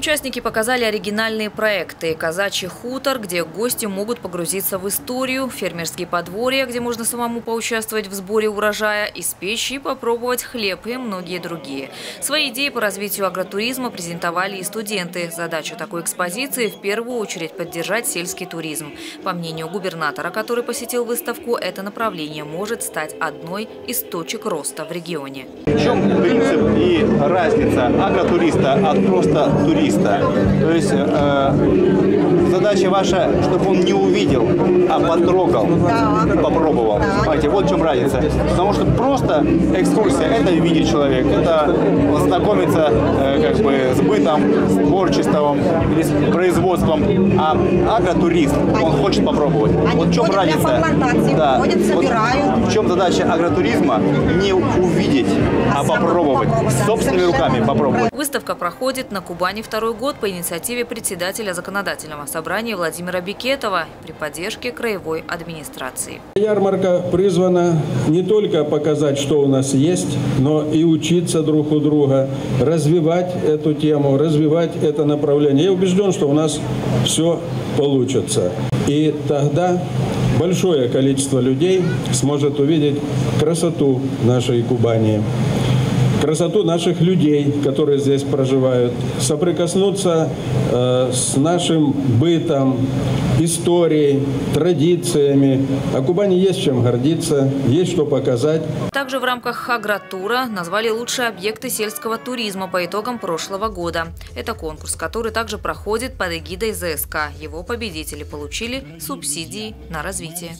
Участники показали оригинальные проекты. Казачий хутор, где гости могут погрузиться в историю, фермерские подворья, где можно самому поучаствовать в сборе урожая, испечь и попробовать хлеб и многие другие. Свои идеи по развитию агротуризма презентовали и студенты. Задача такой экспозиции – в первую очередь поддержать сельский туризм. По мнению губернатора, который посетил выставку, это направление может стать одной из точек роста в регионе. В чем принцип и разница агротуриста от просто туриста? То есть э, задача ваша, чтобы он не увидел, а потрогал, попробовал. Понимаете, вот в чем разница. Потому что просто экскурсия – это видеть человек, это знакомиться э, как бы с бытом, с творчеством или с производством. А агротурист, он хочет попробовать. Они вот в чем разница? плантации, ходят, Вот в чем задача агротуризма? Не увидеть, а попробовать. Собственными руками попробовать. Выставка проходит на Кубани второй год по инициативе председателя законодательного собрания Владимира Бикетова при поддержке краевой администрации. Ярмарка призвана не только показать, что у нас есть, но и учиться друг у друга, развивать эту тему, развивать это направление. Я убежден, что у нас все получится. И тогда большое количество людей сможет увидеть красоту нашей Кубани, красоту наших людей, которые здесь проживают, соприкоснуться э, с нашим бытом, историей, традициями. А Кубани есть чем гордиться, есть что показать. Также в рамках агротура назвали лучшие объекты сельского туризма по итогам прошлого года. Это конкурс, который также проходит под эгидой ЗСК. Его победители получили субсидии на развитие.